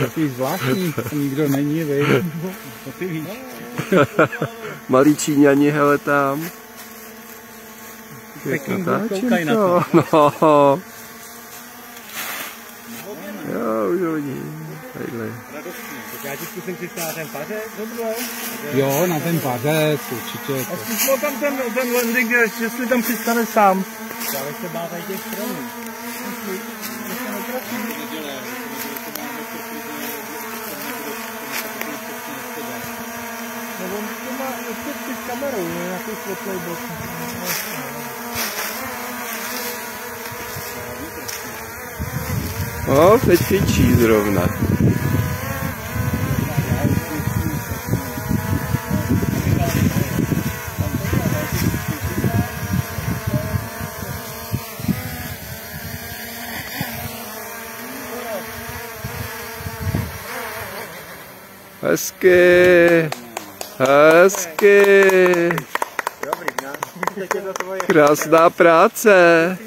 Takový zvláštní, to nikdo není, vej. To ty víš. Malí Číňani, hele tam. Natáčím koukaj na to. No. Jo, už ho vidím. Tadyhle. Já ti zkusím přistát na ten pařek, dobře. Jo, na ten pařec, určitě. A To. zkusmo tam ten, ten landing, jestli tam přistane sám. Já bych se bál tady těch stromů. No on to má ještě s kamerou, ne? Nějaký světlej bod. O, teď fičí zrovna. Hezky. Hezky. Krásná práce.